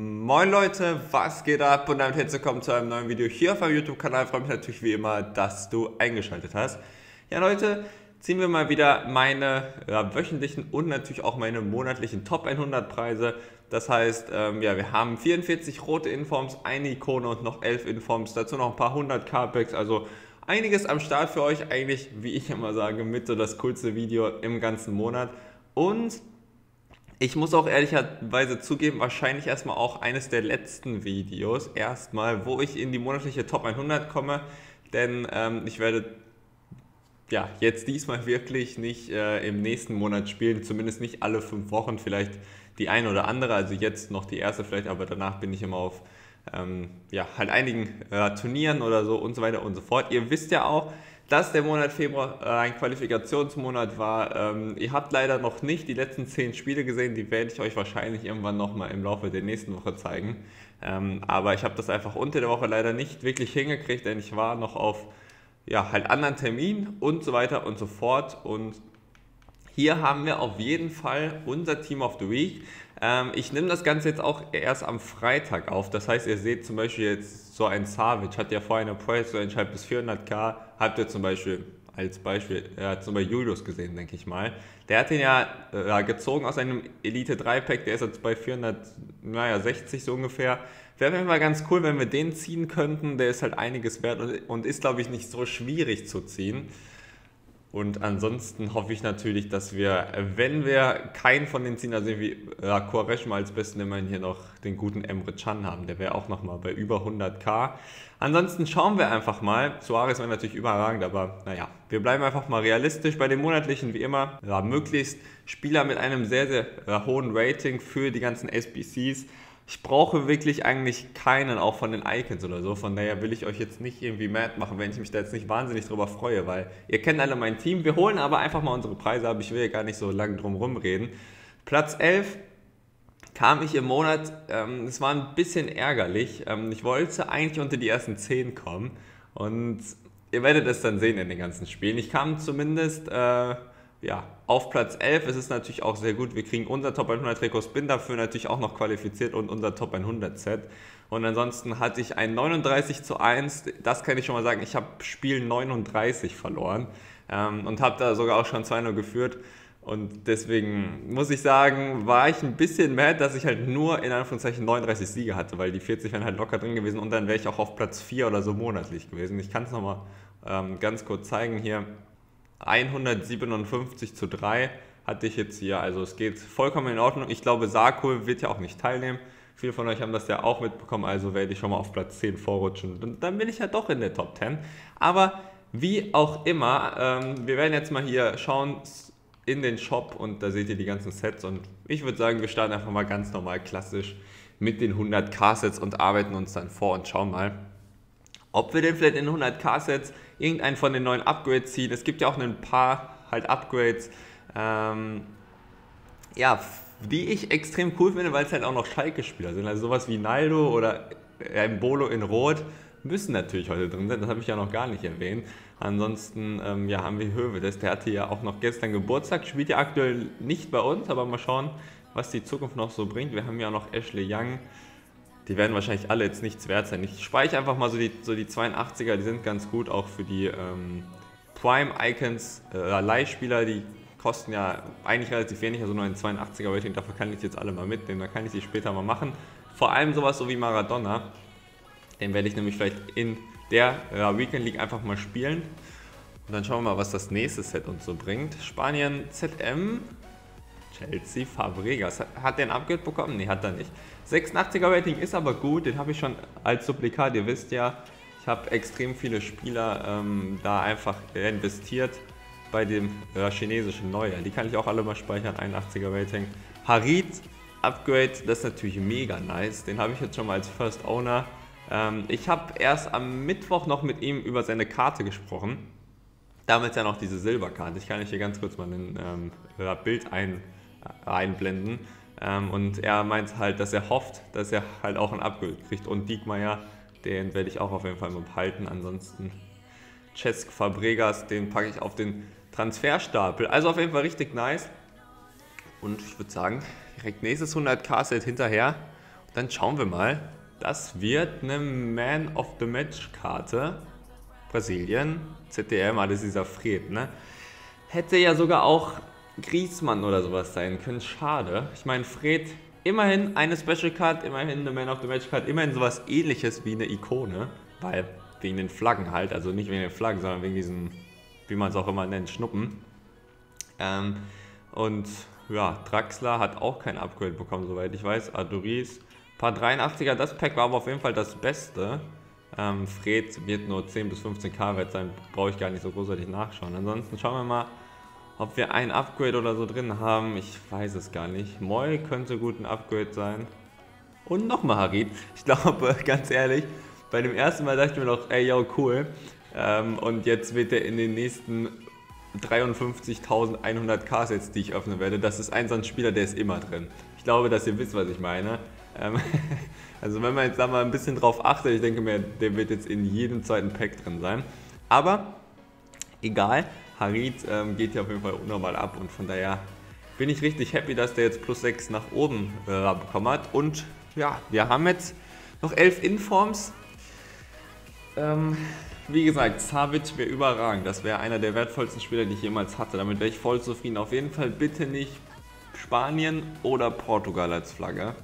Moin Leute, was geht ab und damit herzlich willkommen zu einem neuen Video hier auf meinem YouTube-Kanal. Freue mich natürlich wie immer, dass du eingeschaltet hast. Ja Leute, ziehen wir mal wieder meine ja, wöchentlichen und natürlich auch meine monatlichen Top 100 Preise. Das heißt, ähm, ja, wir haben 44 rote Informs, eine Ikone und noch 11 Informs, dazu noch ein paar 100 Carpacks, also einiges am Start für euch. Eigentlich, wie ich immer sage, mit so das coolste Video im ganzen Monat. Und ich muss auch ehrlicherweise zugeben, wahrscheinlich erstmal auch eines der letzten Videos, erstmal, wo ich in die monatliche Top 100 komme, denn ähm, ich werde ja jetzt diesmal wirklich nicht äh, im nächsten Monat spielen, zumindest nicht alle fünf Wochen, vielleicht die eine oder andere, also jetzt noch die erste vielleicht, aber danach bin ich immer auf ähm, ja, halt einigen äh, Turnieren oder so und so weiter und so fort. Ihr wisst ja auch, dass der Monat Februar äh, ein Qualifikationsmonat war. Ähm, ihr habt leider noch nicht die letzten zehn Spiele gesehen, die werde ich euch wahrscheinlich irgendwann nochmal im Laufe der nächsten Woche zeigen. Ähm, aber ich habe das einfach unter der Woche leider nicht wirklich hingekriegt, denn ich war noch auf ja, halt anderen Terminen und so weiter und so fort. Und hier haben wir auf jeden Fall unser Team of the Week. Ähm, ich nehme das Ganze jetzt auch erst am Freitag auf. Das heißt, ihr seht zum Beispiel jetzt so ein Savic, hat ja vorher eine Price Range halt bis 400k. Habt ihr zum Beispiel als Beispiel, er hat zum Beispiel Julius gesehen, denke ich mal. Der hat ihn ja äh, gezogen aus einem Elite 3 Pack, der ist jetzt bei 460 so ungefähr. Wäre mir mal ganz cool, wenn wir den ziehen könnten. Der ist halt einiges wert und, und ist, glaube ich, nicht so schwierig zu ziehen. Und ansonsten hoffe ich natürlich, dass wir, wenn wir keinen von den ziehen, also wie ja, Quaresma als besten immerhin hier noch den guten Emre Can haben. Der wäre auch nochmal bei über 100k. Ansonsten schauen wir einfach mal. Suarez wäre natürlich überragend, aber naja, wir bleiben einfach mal realistisch bei den monatlichen, wie immer. Ja, möglichst Spieler mit einem sehr, sehr hohen Rating für die ganzen SBCs ich brauche wirklich eigentlich keinen, auch von den Icons oder so. Von daher will ich euch jetzt nicht irgendwie mad machen, wenn ich mich da jetzt nicht wahnsinnig drüber freue, weil ihr kennt alle mein Team. Wir holen aber einfach mal unsere Preise ab. Ich will ja gar nicht so lange drum rumreden. Platz 11 kam ich im Monat, ähm, es war ein bisschen ärgerlich. Ähm, ich wollte eigentlich unter die ersten 10 kommen und ihr werdet es dann sehen in den ganzen Spielen. Ich kam zumindest äh, ja, auf Platz 11 ist es natürlich auch sehr gut. Wir kriegen unser Top 100 Trikots, bin dafür natürlich auch noch qualifiziert und unser Top 100 Set. Und ansonsten hatte ich ein 39 zu 1. Das kann ich schon mal sagen. Ich habe Spiel 39 verloren ähm, und habe da sogar auch schon 2-0 geführt. Und deswegen muss ich sagen, war ich ein bisschen mad, dass ich halt nur in Anführungszeichen 39 Siege hatte, weil die 40 wären halt locker drin gewesen und dann wäre ich auch auf Platz 4 oder so monatlich gewesen. Ich kann es nochmal ähm, ganz kurz zeigen hier. 157 zu 3 hatte ich jetzt hier. Also es geht vollkommen in Ordnung. Ich glaube, Sarkul wird ja auch nicht teilnehmen. Viele von euch haben das ja auch mitbekommen, also werde ich schon mal auf Platz 10 vorrutschen. Und dann bin ich ja doch in der Top 10. Aber wie auch immer, ähm, wir werden jetzt mal hier schauen in den Shop und da seht ihr die ganzen Sets. Und ich würde sagen, wir starten einfach mal ganz normal klassisch mit den 100 K-Sets und arbeiten uns dann vor und schauen mal, ob wir denn vielleicht in 100k-Sets irgendeinen von den neuen Upgrades ziehen. Es gibt ja auch ein paar halt Upgrades, ähm, ja, die ich extrem cool finde, weil es halt auch noch Schalke-Spieler sind. Also sowas wie Naldo oder Bolo in Rot müssen natürlich heute drin sein. Das habe ich ja noch gar nicht erwähnt. Ansonsten ähm, ja, haben wir Hövedes, der hatte ja auch noch gestern Geburtstag, spielt ja aktuell nicht bei uns, aber mal schauen, was die Zukunft noch so bringt. Wir haben ja noch Ashley Young, die werden wahrscheinlich alle jetzt nichts wert sein. Ich speichere einfach mal so die, so die 82er, die sind ganz gut, auch für die ähm, Prime-Icons, äh, Leihspieler, die kosten ja eigentlich relativ wenig, also nur ein 82er Rating, dafür kann ich jetzt alle mal mitnehmen, da kann ich die später mal machen. Vor allem sowas so wie Maradona, den werde ich nämlich vielleicht in der äh, Weekend League einfach mal spielen. Und dann schauen wir mal, was das nächste Set uns so bringt. Spanien ZM, Chelsea Fabregas. Hat der ein Upgrade bekommen? Ne, hat er nicht. 86er Rating ist aber gut, den habe ich schon als Duplikat. Ihr wisst ja, ich habe extrem viele Spieler ähm, da einfach investiert bei dem äh, chinesischen Neujahr. Die kann ich auch alle mal speichern, 81er Rating. Harit Upgrade, das ist natürlich mega nice. Den habe ich jetzt schon mal als First Owner. Ähm, ich habe erst am Mittwoch noch mit ihm über seine Karte gesprochen. Damals ja noch diese Silberkarte. Ich kann euch hier ganz kurz mal ein ähm, Bild ein, einblenden. Ähm, und er meint halt, dass er hofft, dass er halt auch ein Upgrade kriegt. Und Diekmeyer, den werde ich auch auf jeden Fall mal behalten. Ansonsten Cesc Fabregas, den packe ich auf den Transferstapel. Also auf jeden Fall richtig nice. Und ich würde sagen, direkt nächstes 100k-Set hinterher. dann schauen wir mal. Das wird eine Man of the Match Karte. Brasilien, ZDM, alles dieser Fred, ne? Hätte ja sogar auch Griesmann oder sowas sein können. Schade. Ich meine, Fred, immerhin eine Special Card, immerhin eine Man of the Match Card, immerhin sowas ähnliches wie eine Ikone. Weil, wegen den Flaggen halt, also nicht wegen den Flaggen, sondern wegen diesen, wie man es auch immer nennt, Schnuppen. Ähm, und ja, Draxler hat auch kein Upgrade bekommen, soweit ich weiß. Adoris, paar 83er, das Pack war aber auf jeden Fall das Beste. Ähm, Fred wird nur 10 bis 15k wert sein, brauche ich gar nicht so großartig nachschauen. Ansonsten schauen wir mal, ob wir ein Upgrade oder so drin haben. Ich weiß es gar nicht. Moi könnte gut ein Upgrade sein. Und nochmal Harid. Ich glaube, ganz ehrlich, bei dem ersten Mal dachte ich mir noch, ey, yo, cool. Ähm, und jetzt wird er in den nächsten 53.100 K-Sets, die ich öffnen werde, das ist ein so ein Spieler, der ist immer drin. Ich glaube, dass ihr wisst, was ich meine. Ähm, also wenn man jetzt da mal ein bisschen drauf achtet, ich denke mir, der wird jetzt in jedem zweiten Pack drin sein. Aber egal, Harid ähm, geht ja auf jeden Fall unnormal ab und von daher bin ich richtig happy, dass der jetzt plus 6 nach oben äh, bekommen hat. Und ja, wir haben jetzt noch 11 Informs. Ähm, wie gesagt, Savic wäre überragend. Das wäre einer der wertvollsten Spieler, die ich jemals hatte. Damit wäre ich voll zufrieden. Auf jeden Fall bitte nicht Spanien oder Portugal als Flagge.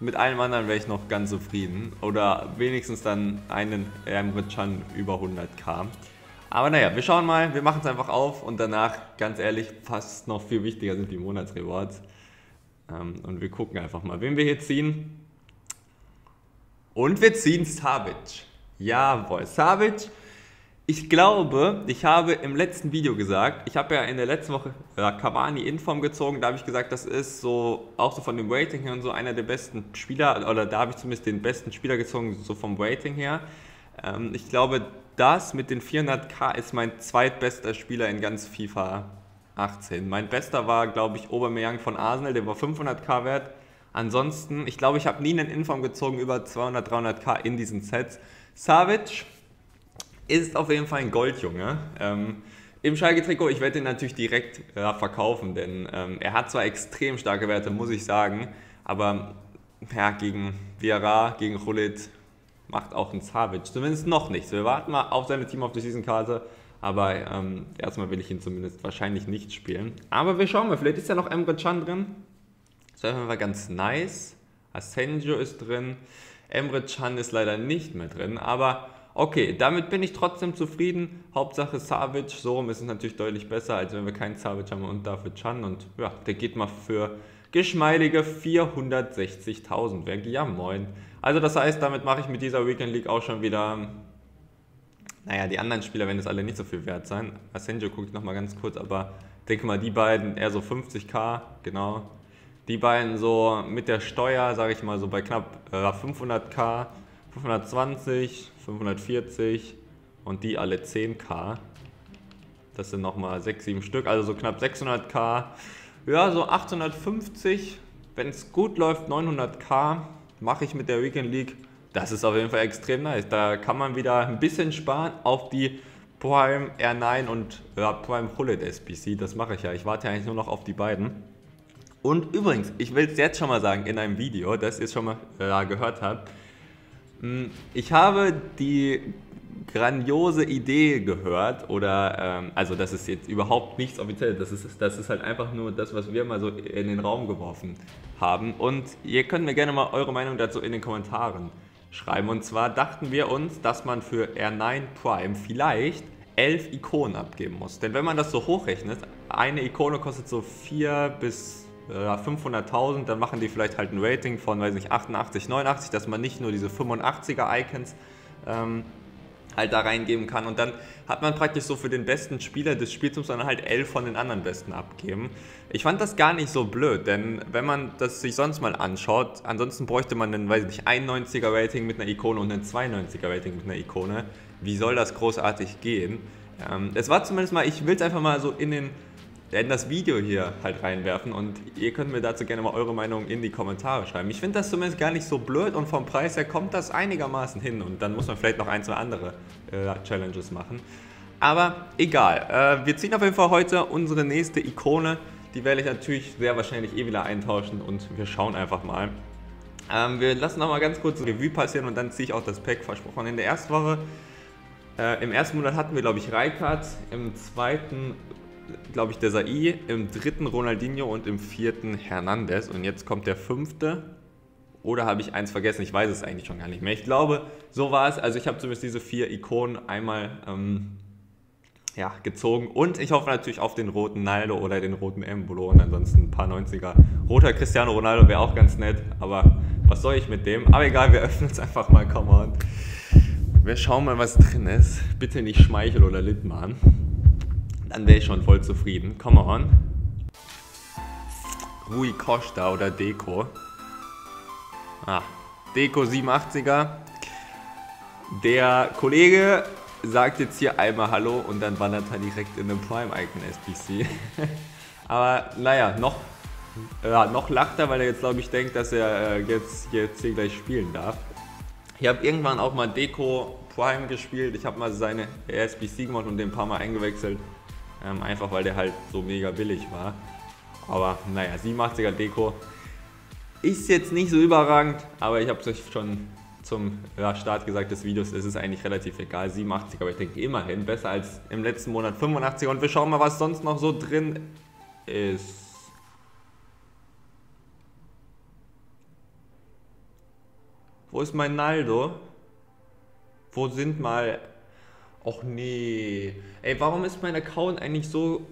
Mit allem anderen wäre ich noch ganz zufrieden. Oder wenigstens dann einen Emre Can über 100k. Aber naja, wir schauen mal, wir machen es einfach auf und danach, ganz ehrlich, fast noch viel wichtiger sind die Monatsrewards. Ähm, und wir gucken einfach mal, wen wir hier ziehen. Und wir ziehen Savic. Jawohl, Savic. Ich glaube, ich habe im letzten Video gesagt, ich habe ja in der letzten Woche ja, Cavani in Form gezogen, da habe ich gesagt, das ist so, auch so von dem Rating her und so, einer der besten Spieler, oder da habe ich zumindest den besten Spieler gezogen, so vom Rating her. Ähm, ich glaube, das mit den 400k ist mein zweitbester Spieler in ganz FIFA 18. Mein bester war, glaube ich, Aubameyang von Arsenal, der war 500k wert. Ansonsten, ich glaube, ich habe nie einen Inform gezogen über 200, 300k in diesen Sets. Savic ist auf jeden Fall ein Goldjunge. Ähm, Im Schalke-Trikot, ich werde ihn natürlich direkt ja, verkaufen, denn ähm, er hat zwar extrem starke Werte, muss ich sagen, aber ja, gegen Viera, gegen Hulit macht auch ein Savic zumindest noch nichts. Wir warten mal auf seine Team of the Season Karte, aber ähm, erstmal will ich ihn zumindest wahrscheinlich nicht spielen. Aber wir schauen mal, vielleicht ist ja noch Emre Can drin. Das wäre einfach ganz nice. Asenjo ist drin. Emre Can ist leider nicht mehr drin, aber okay, damit bin ich trotzdem zufrieden. Hauptsache Savic, so rum ist es natürlich deutlich besser, als wenn wir keinen Savic haben und dafür Can und ja, der geht mal für geschmeidige 460.000 weg. Ja, moin. Also das heißt, damit mache ich mit dieser Weekend League auch schon wieder, naja, die anderen Spieler werden jetzt alle nicht so viel wert sein. Asenjo guckt nochmal ganz kurz, aber denke mal, die beiden eher so 50k, genau. Die beiden so mit der Steuer, sage ich mal, so bei knapp äh, 500k, 520, 540 und die alle 10k. Das sind nochmal 6, 7 Stück, also so knapp 600k. Ja, so 850, wenn es gut läuft, 900k mache ich mit der Weekend League. Das ist auf jeden Fall extrem nice. Da kann man wieder ein bisschen sparen auf die Prime R9 und ja, Prime Hullet SBC. Das mache ich ja. Ich warte eigentlich nur noch auf die beiden. Und übrigens, ich will es jetzt schon mal sagen in einem Video, das ihr schon mal äh, gehört habt. Hm, ich habe die grandiose Idee gehört oder ähm, also das ist jetzt überhaupt nichts offizielles, das ist, das ist halt einfach nur das, was wir mal so in den Raum geworfen haben. Und ihr könnt mir gerne mal eure Meinung dazu in den Kommentaren schreiben. Und zwar dachten wir uns, dass man für R9 Prime vielleicht 11 Ikonen abgeben muss, denn wenn man das so hochrechnet, eine Ikone kostet so 4 bis 500.000, dann machen die vielleicht halt ein Rating von, weiß nicht, 88, 89, dass man nicht nur diese 85er Icons ähm, halt da reingeben kann und dann hat man praktisch so für den besten Spieler des Spielzugs dann halt 11 von den anderen besten abgeben. Ich fand das gar nicht so blöd, denn wenn man das sich sonst mal anschaut, ansonsten bräuchte man einen, weiß ich nicht, 91er Rating mit einer Ikone und einen 92er Rating mit einer Ikone. Wie soll das großartig gehen? Ähm, es war zumindest mal, ich will es einfach mal so in den in das Video hier halt reinwerfen und ihr könnt mir dazu gerne mal eure Meinung in die Kommentare schreiben. Ich finde das zumindest gar nicht so blöd und vom Preis her kommt das einigermaßen hin und dann muss man vielleicht noch ein, zwei andere äh, Challenges machen. Aber egal, äh, wir ziehen auf jeden Fall heute unsere nächste Ikone. Die werde ich natürlich sehr wahrscheinlich eh wieder eintauschen und wir schauen einfach mal. Ähm, wir lassen noch mal ganz kurz Revue passieren und dann ziehe ich auch das Pack versprochen. In der ersten Woche, äh, im ersten Monat hatten wir, glaube ich, Reikart, im zweiten, glaube ich, der Sai, im dritten Ronaldinho und im vierten Hernandez. Und jetzt kommt der fünfte. Oder habe ich eins vergessen? Ich weiß es eigentlich schon gar nicht mehr. Ich glaube, so war es. Also ich habe zumindest diese vier Ikonen einmal ähm, ja, gezogen. Und ich hoffe natürlich auf den roten Naldo oder den roten Embolo und ansonsten ein paar 90er. Roter Cristiano Ronaldo wäre auch ganz nett, aber was soll ich mit dem? Aber egal, wir öffnen es einfach mal, come on. Wir schauen mal, was drin ist. Bitte nicht Schmeichel oder Littmann. Dann wäre ich schon voll zufrieden. Come on. Rui Costa oder Deko. Ah, Deko 87er. Der Kollege sagt jetzt hier einmal Hallo und dann wandert er direkt in den Prime-Icon SPC. Aber naja, noch, ja, noch lacht er, weil er jetzt glaube ich denkt, dass er äh, jetzt, jetzt hier gleich spielen darf. Ich habe irgendwann auch mal Deko Prime gespielt. Ich habe mal seine SPC gemacht und den ein paar Mal eingewechselt. Ähm, einfach weil der halt so mega billig war. Aber naja, 87er Deko ist jetzt nicht so überragend, aber ich habe es euch schon zum ja, Start gesagt des Videos, ist es eigentlich relativ egal. 87, aber ich denke immerhin besser als im letzten Monat 85. Und wir schauen mal, was sonst noch so drin ist. Wo ist mein Naldo? Wo sind mal... Och nee. Ey, warum ist mein Account eigentlich so...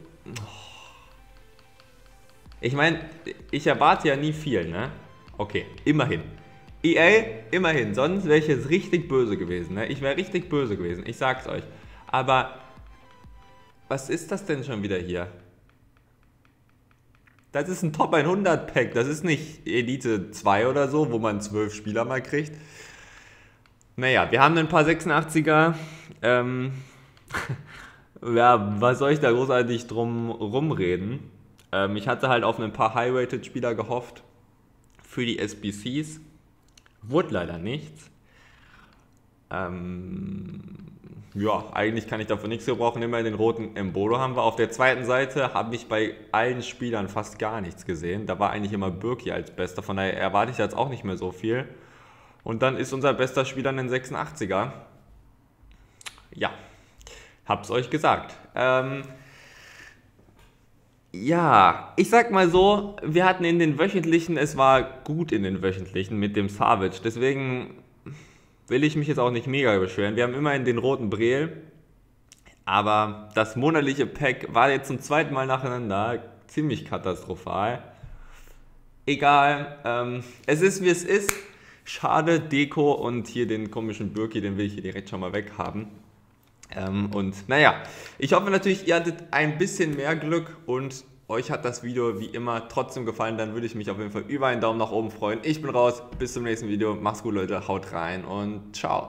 Ich meine, ich erwarte ja nie viel, ne? Okay, immerhin. EA, immerhin, sonst wäre ich jetzt richtig böse gewesen. Ne? Ich wäre richtig böse gewesen, ich sag's euch. Aber was ist das denn schon wieder hier? Das ist ein Top 100 Pack, das ist nicht Elite 2 oder so, wo man 12 Spieler mal kriegt. Naja, wir haben ein paar 86er. Ähm, ja, was soll ich da großartig drum rumreden? Ähm, ich hatte halt auf ein paar High-Rated Spieler gehofft für die SBCs. Wurde leider nichts. Ähm, ja, eigentlich kann ich davon nichts gebrauchen. Immer den roten Embolo haben wir. Auf der zweiten Seite habe ich bei allen Spielern fast gar nichts gesehen. Da war eigentlich immer Birki als bester. Von daher erwarte ich jetzt auch nicht mehr so viel. Und dann ist unser bester Spieler ein 86er. Ja, hab's euch gesagt. Ähm, ja, ich sag mal so, wir hatten in den wöchentlichen, es war gut in den wöchentlichen mit dem Savage. Deswegen will ich mich jetzt auch nicht mega beschweren. Wir haben immerhin den roten Breel. Aber das monatliche Pack war jetzt zum zweiten Mal nacheinander ziemlich katastrophal. Egal, ähm, es ist wie es ist. Schade, Deko und hier den komischen Birki, den will ich hier direkt schon mal weghaben. Ähm, und naja, ich hoffe natürlich, ihr hattet ein bisschen mehr Glück und euch hat das Video wie immer trotzdem gefallen, dann würde ich mich auf jeden Fall über einen Daumen nach oben freuen. Ich bin raus, bis zum nächsten Video, macht's gut Leute, haut rein und ciao.